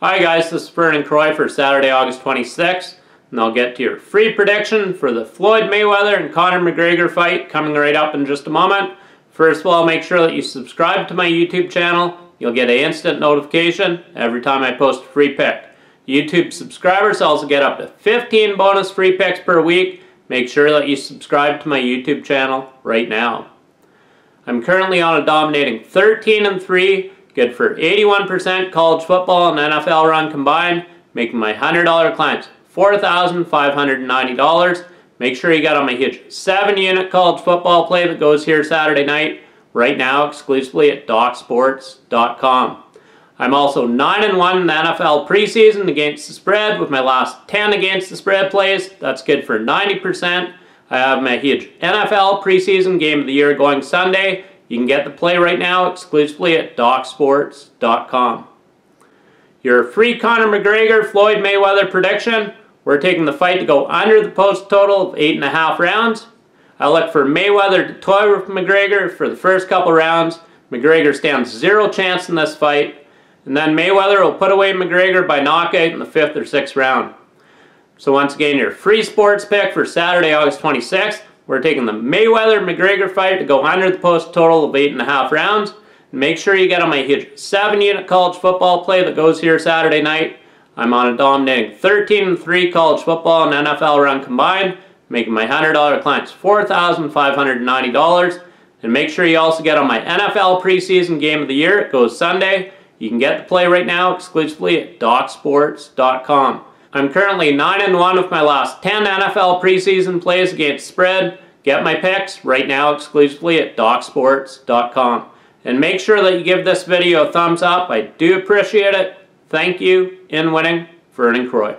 Hi guys, this is Vernon Croy for Saturday, August 26th, and I'll get to your free prediction for the Floyd Mayweather and Conor McGregor fight coming right up in just a moment. First of all, make sure that you subscribe to my YouTube channel. You'll get an instant notification every time I post a free pick. YouTube subscribers also get up to 15 bonus free picks per week. Make sure that you subscribe to my YouTube channel right now. I'm currently on a dominating 13 and 3 Good for 81% college football and NFL run combined, making my $100 clients $4,590. Make sure you got on my huge 7-unit college football play that goes here Saturday night, right now exclusively at DocSports.com. I'm also 9 and 1 in the NFL preseason against the spread with my last 10 against the spread plays. That's good for 90%. I have my huge NFL preseason game of the year going Sunday you can get the play right now exclusively at DocSports.com. Your free Conor McGregor Floyd Mayweather prediction. We're taking the fight to go under the post total of 8.5 rounds. I look for Mayweather to toy with McGregor for the first couple rounds. McGregor stands zero chance in this fight. And then Mayweather will put away McGregor by knockout in the fifth or sixth round. So once again, your free sports pick for Saturday, August 26th. We're taking the Mayweather-McGregor fight to go under the post total of 8.5 rounds. Make sure you get on my huge 7-unit college football play that goes here Saturday night. I'm on a dominating 13-3 college football and NFL run combined, making my $100 clients $4,590. And make sure you also get on my NFL preseason game of the year. It goes Sunday. You can get the play right now exclusively at DocSports.com. I'm currently 9 and 1 with my last 10 NFL preseason plays against spread. Get my picks right now exclusively at DocSports.com. And make sure that you give this video a thumbs up. I do appreciate it. Thank you. In winning, Vernon Croy.